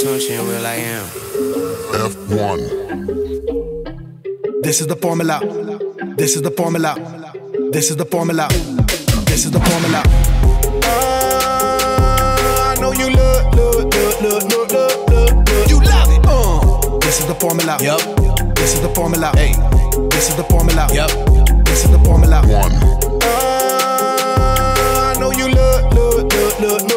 Tunechi and Will.I.Am. F1. This is the formula. This is the formula. This is the formula. This is the formula. Uh, I know you look, look, look, look, look, look, look, look. You love it. Uh. This is the formula. Yup. This is the formula. Hey. This is the formula. Yup. This is the formula. One. Uh, I know you look, look, look, look, look, look,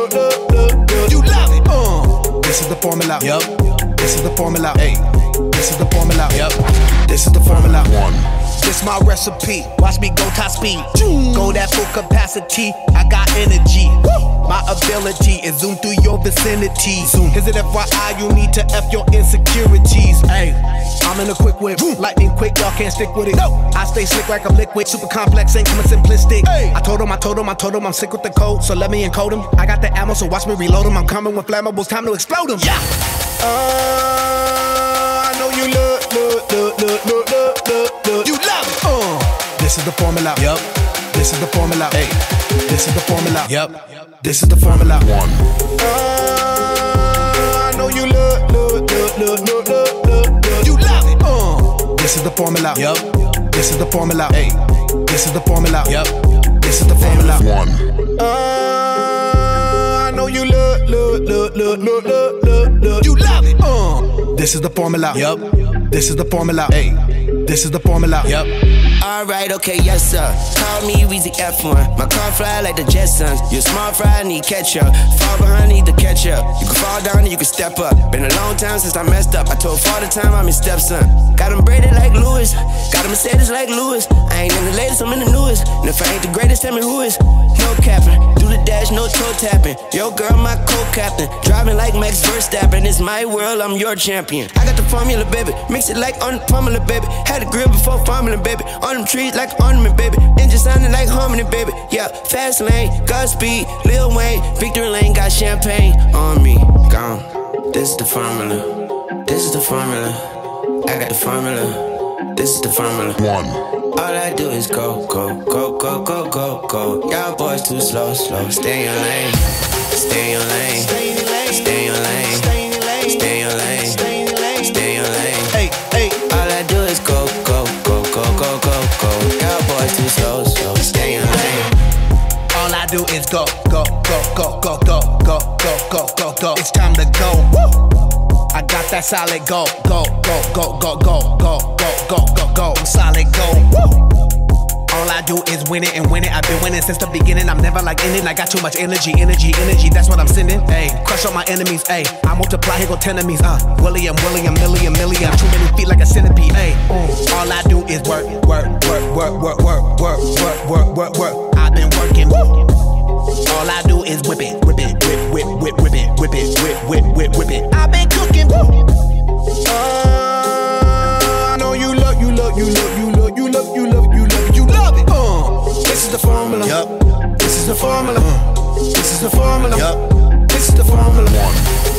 formula. Yup. This is the formula. Hey. This is the formula. Yep. This is the formula. One. This my recipe. Watch me go top speed. Go that full capacity. I got energy. My ability is zoom through your vicinity. Zoom. Is it FYI? You need to F your insecurities. Hey, I'm in a quick whip. Lightning quick, y'all can't stick with it. No. I stay slick like I'm liquid. Super complex, ain't coming simplistic. Hey. I told him, I told him, I told him I'm sick with the code. So let me encode him. I got the ammo, so watch me reload him. I'm coming with flammables. Time to explode him. Yeah. Uh, I know you look, look, look, look, look, look, look, look. You love it. Uh. This is the formula. Yup. This is the formula. Hey. This is the formula. Yup. This is the formula. One. Uh, I know you look, look, look, the formula. Yep. This is the formula. Hey. This is the formula. Yep. This is the formula. One. Uh, I know you look, look, look, look, look, look, look, look. You love it. Uh. This is the formula. Yup. This is the formula. Hey. This is the formula. Yup. Alright, okay, yes sir. Call me Weezy F1. My car fly like the Jetsons. You're smart fry, need ketchup. Fall behind, need the ketchup. You can fall down and you can step up. Been a long time since I messed up. I told father time I'm his stepson. Got him braided like Lewis. Got him Mercedes like Lewis. I ain't in the latest, I'm in the newest. And if I ain't the greatest, tell me who is. No capping. Do the dash, no toe tapping. Yo, girl, my co-captain. Driving like Max Verstappen. It's my world, I'm your champion. I got the formula, baby. Mix it like on the formula, baby. Had a grill before formula, baby. Them trees like ornament, baby. Engine sounding like harmony, baby. Yeah, fast lane, Godspeed, Lil Wayne, Victory Lane got champagne on me. Gone. This is the formula. This is the formula. I got the formula. This is the formula. One. All I do is go, go, go, go, go, go, go. Y'all boys too slow, slow. Stay in your lane. Stay in your lane. Stay in your lane. Stay go. Y'all boys too slow, slow. Stay in lane. All I do is go, go, go, go, go, go, go, go, go, go, go. It's time to go. I got that solid go, go, go, go, go, go, go, go, go, go, go. I'm solid go. All I do is win it and win it. I've been winning since the beginning. I'm never like ending. I got too much energy, energy, energy. That's what I'm sending. Hey, crush all my enemies. Hey, I multiply. Here go ten enemies. Uh, William, William, million, million. Too many feet like a centipede. Hey, mm. all I do is work, work, work, work, work, work, work, work, work, work. I've been working. All I do is whip it, whip it, whip, whip, whip, whip it, whip it, whip, whip, whip, whip it. I've been cooking. Uh, I know you love, you love, you love, you love, you love, you love, you love, you love it. Uh, this is the formula. Yep. This is the formula. Uh, this is the formula. Yep. This is the formula.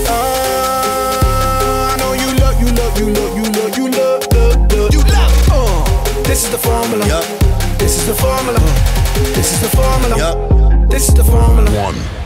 Uh, I know you love, you love, you love, you this is the formula. Yup. This is the formula. Mm. This is the formula. Yup. This is the formula. One.